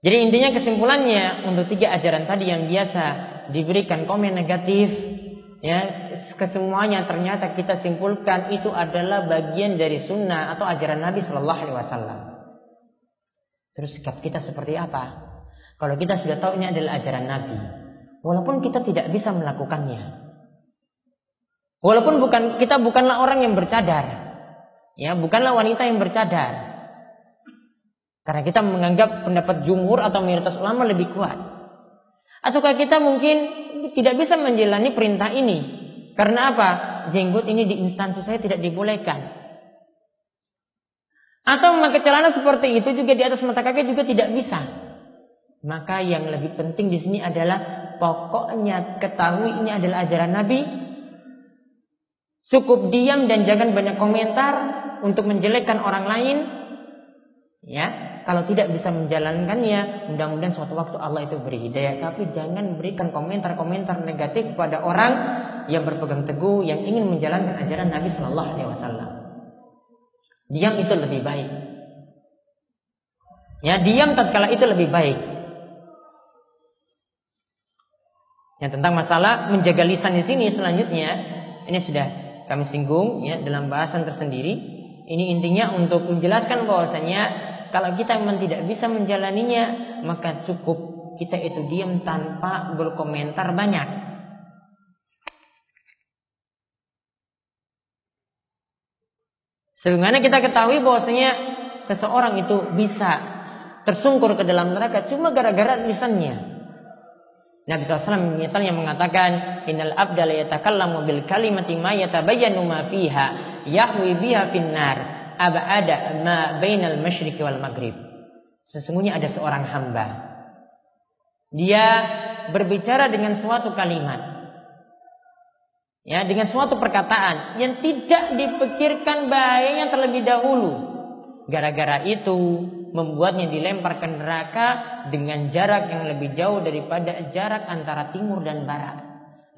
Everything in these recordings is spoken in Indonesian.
Jadi intinya kesimpulannya untuk tiga ajaran tadi yang biasa diberikan komen negatif ya kesemuanya ternyata kita simpulkan itu adalah bagian dari sunnah atau ajaran Nabi Shallallahu Alaihi Wasallam. Terus sikap kita seperti apa? Kalau kita sudah tahu ini adalah ajaran Nabi, walaupun kita tidak bisa melakukannya, walaupun bukan kita bukanlah orang yang bercadar, ya bukanlah wanita yang bercadar, karena kita menganggap pendapat jumhur atau mayoritas ulama lebih kuat. Ataukah kita mungkin tidak bisa menjalani perintah ini? Karena apa? Jenggot ini di instansi saya tidak dibolehkan. Atau memakai celana seperti itu juga di atas mata kaki juga tidak bisa. Maka yang lebih penting di sini adalah pokoknya ketahui ini adalah ajaran Nabi. Cukup diam dan jangan banyak komentar untuk menjelekkan orang lain. Ya, kalau tidak bisa menjalankannya, mudah-mudahan suatu waktu Allah itu beri hidayah. Tapi jangan berikan komentar-komentar negatif kepada orang yang berpegang teguh, yang ingin menjalankan ajaran Nabi Shallallahu Alaihi Wasallam. Diam itu lebih baik. Ya, diam tatkala itu lebih baik. Ya, tentang masalah menjaga lisan di sini selanjutnya, ini sudah kami singgung ya dalam bahasan tersendiri. Ini intinya untuk menjelaskan bahwasanya kalau kita memang tidak bisa menjalaninya, maka cukup kita itu diam tanpa berkomentar banyak. Sebagaimana kita ketahui bahwasanya seseorang itu bisa tersungkur ke dalam neraka cuma gara-gara lisannya. Nabi SAW misalnya mengatakan Innal abda la yatakallamu bil kalimati ma yatabayyanu ma fiha yahwi biha finnar ab'ada ma bainal masyriqi wal maghrib. Sesungguhnya ada seorang hamba. Dia berbicara dengan suatu kalimat. Ya, dengan suatu perkataan yang tidak dipikirkan bahayanya terlebih dahulu. Gara-gara itu membuatnya dilempar ke neraka dengan jarak yang lebih jauh daripada jarak antara timur dan barat.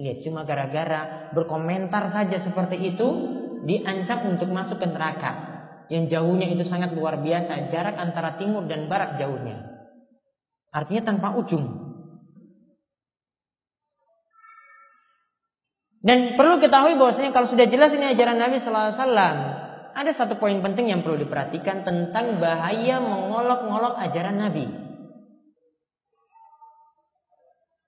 Lihat cuma gara-gara berkomentar saja seperti itu diancam untuk masuk ke neraka yang jauhnya itu sangat luar biasa, jarak antara timur dan barat jauhnya. Artinya tanpa ujung. Dan perlu ketahui bahwasanya kalau sudah jelas ini ajaran Nabi Sallallahu Alaihi Wasallam, ada satu poin penting yang perlu diperhatikan tentang bahaya mengolok-ngolok ajaran Nabi.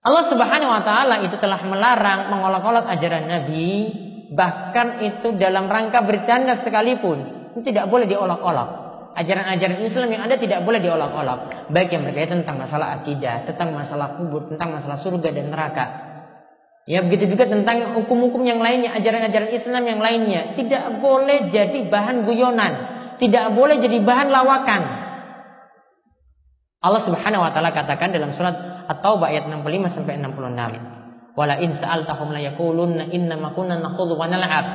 Allah Subhanahu wa taala itu telah melarang mengolok-olok ajaran Nabi, bahkan itu dalam rangka bercanda sekalipun itu tidak boleh diolok-olok. Ajaran-ajaran Islam yang ada tidak boleh diolok-olok. Baik yang berkaitan tentang masalah akidah, tentang masalah kubur, tentang masalah surga dan neraka. Ya begitu juga tentang hukum-hukum yang lainnya, ajaran-ajaran Islam yang lainnya. Tidak boleh jadi bahan guyonan. Tidak boleh jadi bahan lawakan. Allah Subhanahu wa taala katakan dalam surat At-Taubah ayat 65 sampai 66. Wala in sa'altahum la yaqulunna inna ma kunna nakhudhu wa nal'ab.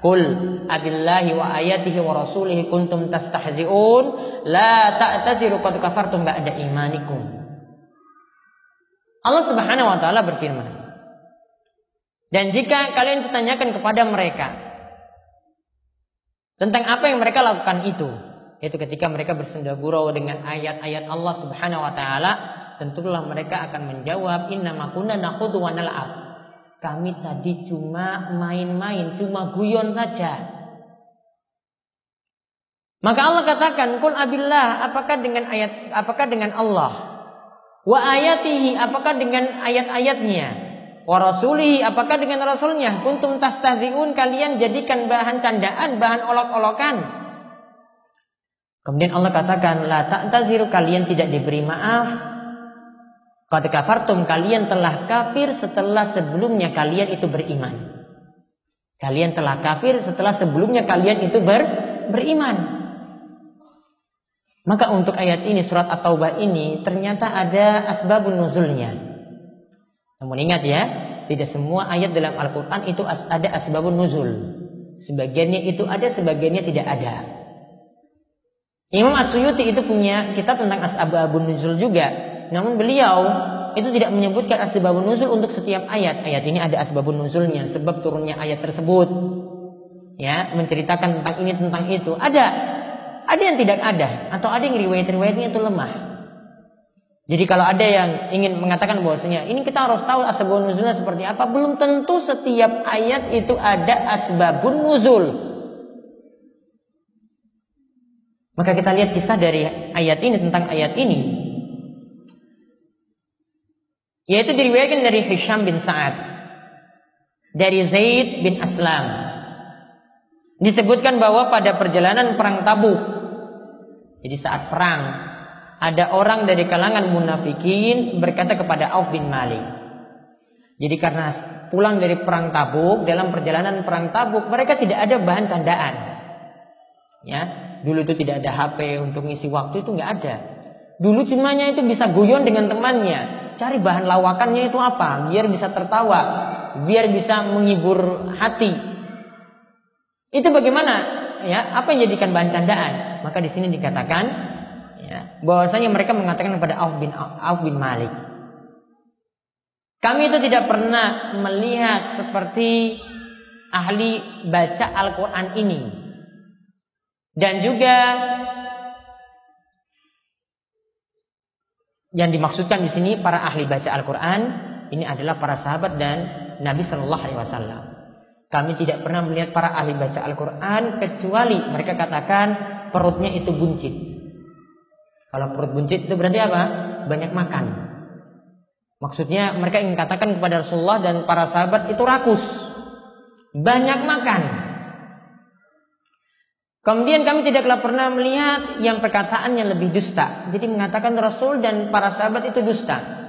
Qul abillahi wa ayatihi wa rasulihi kuntum tastahzi'un la ta'taziru qad kafartum ba'da imanikum. Allah Subhanahu wa taala berfirman. Dan jika kalian ditanyakan kepada mereka tentang apa yang mereka lakukan itu, yaitu ketika mereka bersenda gurau dengan ayat-ayat Allah Subhanahu wa taala, tentulah mereka akan menjawab inna kunna nakhudhu wa nal'ab. Kami tadi cuma main-main, cuma guyon saja. Maka Allah katakan, "Kul abillah, apakah dengan ayat apakah dengan Allah? Wa ayatihi, apakah dengan ayat-ayatnya? Wa rasulihi, apakah dengan rasulnya? Kuntum tastahziun, kalian jadikan bahan candaan, bahan olok-olokan." Kemudian Allah katakan, "La ta'taziru, kalian tidak diberi maaf." Qad kafartum kalian telah kafir setelah sebelumnya kalian itu beriman. Kalian telah kafir setelah sebelumnya kalian itu ber, beriman. Maka untuk ayat ini surat At-Taubah ini ternyata ada asbabun nuzulnya. Namun ingat ya, tidak semua ayat dalam Al-Qur'an itu ada asbabun nuzul. Sebagiannya itu ada, sebagiannya tidak ada. Imam As-Suyuti itu punya kitab tentang asbabun nuzul juga namun beliau itu tidak menyebutkan asbabun nuzul untuk setiap ayat. Ayat ini ada asbabun nuzulnya, sebab turunnya ayat tersebut. Ya, menceritakan tentang ini tentang itu. Ada. Ada yang tidak ada atau ada yang riwayat-riwayatnya itu lemah. Jadi kalau ada yang ingin mengatakan bahwasanya ini kita harus tahu asbabun nuzulnya seperti apa, belum tentu setiap ayat itu ada asbabun nuzul. Maka kita lihat kisah dari ayat ini tentang ayat ini. Yaitu diriwayatkan dari Hisham bin Sa'ad dari Zaid bin Aslam. Disebutkan bahwa pada perjalanan perang Tabuk jadi saat perang ada orang dari kalangan munafikin berkata kepada Auf bin Malik. Jadi karena pulang dari perang Tabuk dalam perjalanan perang Tabuk mereka tidak ada bahan candaan. Ya, dulu itu tidak ada HP untuk ngisi waktu itu nggak ada. Dulu cumanya itu bisa guyon dengan temannya, cari bahan lawakannya itu apa, biar bisa tertawa, biar bisa menghibur hati. Itu bagaimana? Ya, apa yang jadikan bahan candaan? Maka di sini dikatakan ya, bahwasanya mereka mengatakan kepada Auf bin Auf bin Malik. Kami itu tidak pernah melihat seperti ahli baca Al-Qur'an ini. Dan juga yang dimaksudkan di sini para ahli baca Al-Qur'an ini adalah para sahabat dan Nabi Shallallahu alaihi wasallam. Kami tidak pernah melihat para ahli baca Al-Quran kecuali mereka katakan perutnya itu buncit. Kalau perut buncit itu berarti apa? Banyak makan. Maksudnya mereka ingin katakan kepada Rasulullah dan para sahabat itu rakus. Banyak makan. Kemudian kami tidaklah pernah melihat yang perkataannya lebih dusta. Jadi mengatakan Rasul dan para sahabat itu dusta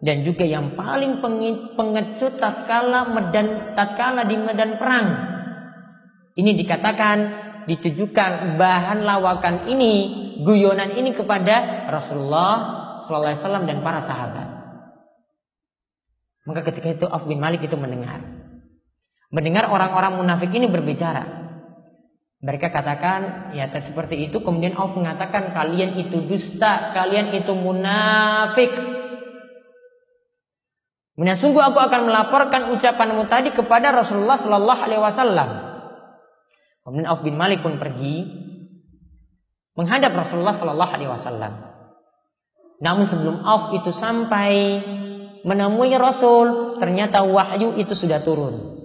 dan juga yang paling pengecut tatkala medan tatkala di medan perang. Ini dikatakan ditujukan bahan lawakan ini, guyonan ini kepada Rasulullah sallallahu alaihi wasallam dan para sahabat. Maka ketika itu Auf Malik itu mendengar. Mendengar orang-orang munafik ini berbicara. Mereka katakan ya seperti itu kemudian Auf mengatakan kalian itu dusta, kalian itu munafik. Kemudian sungguh aku akan melaporkan ucapanmu tadi kepada Rasulullah Sallallahu Alaihi Wasallam. Kemudian Auf bin Malik pun pergi menghadap Rasulullah Sallallahu Alaihi Wasallam. Namun sebelum Auf itu sampai menemui Rasul, ternyata wahyu itu sudah turun.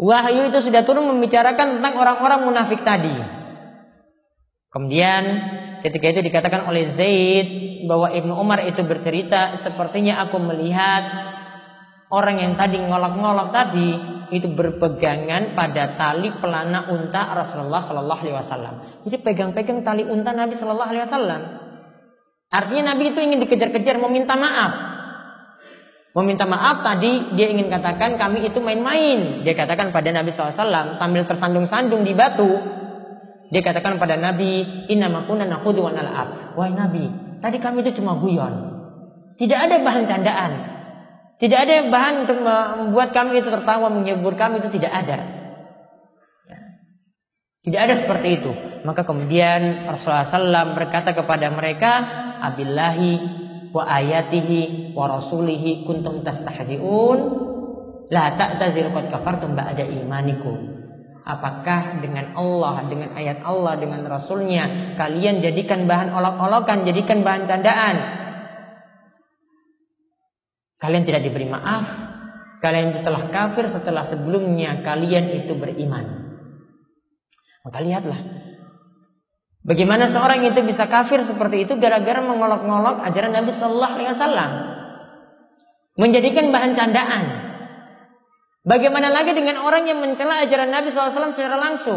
Wahyu itu sudah turun membicarakan tentang orang-orang munafik tadi. Kemudian ketika itu dikatakan oleh Zaid bahwa Ibnu Umar itu bercerita sepertinya aku melihat orang yang tadi ngolok-ngolok tadi itu berpegangan pada tali pelana unta Rasulullah Shallallahu Alaihi Wasallam. Jadi pegang-pegang tali unta Nabi Shallallahu Alaihi Wasallam. Artinya Nabi itu ingin dikejar-kejar meminta maaf. Meminta maaf tadi dia ingin katakan kami itu main-main. Dia katakan pada Nabi SAW sambil tersandung-sandung di batu. Dia katakan pada Nabi, Inna makuna nakhudu wa nal'ab. Wahai Nabi, Tadi kami itu cuma guyon. Tidak ada bahan candaan. Tidak ada bahan untuk membuat kami itu tertawa, menghibur kami itu tidak ada. Ya. Tidak ada seperti itu. Maka kemudian Rasulullah SAW berkata kepada mereka, Abillahi wa ayatihi wa rasulihi kuntum tastahzi'un. La ta'tazir qad kafartum ba'da imanikum. Apakah dengan Allah, dengan ayat Allah, dengan Rasulnya Kalian jadikan bahan olok-olokan, jadikan bahan candaan? Kalian tidak diberi maaf. Kalian telah kafir setelah sebelumnya kalian itu beriman. Maka lihatlah Bagaimana seorang itu bisa kafir seperti itu gara-gara mengolok-ngolok ajaran Nabi Sallallahu Alaihi Wasallam, menjadikan bahan candaan. Bagaimana lagi dengan orang yang mencela ajaran Nabi SAW secara langsung?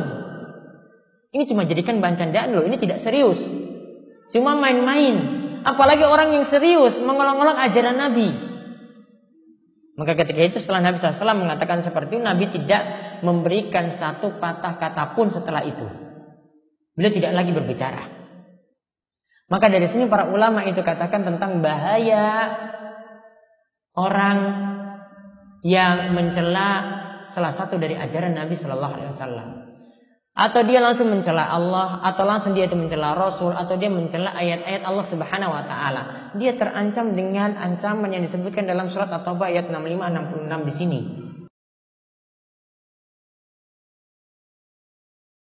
Ini cuma jadikan bahan candaan loh, ini tidak serius. Cuma main-main. Apalagi orang yang serius mengolong-olong ajaran Nabi. Maka ketika itu setelah Nabi SAW mengatakan seperti itu, Nabi tidak memberikan satu patah kata pun setelah itu. Beliau tidak lagi berbicara. Maka dari sini para ulama itu katakan tentang bahaya orang yang mencela salah satu dari ajaran Nabi Shallallahu Alaihi Wasallam. Atau dia langsung mencela Allah atau langsung dia itu mencela Rasul atau dia mencela ayat-ayat Allah Subhanahu wa taala. Dia terancam dengan ancaman yang disebutkan dalam surat At-Taubah ayat 65 66 di sini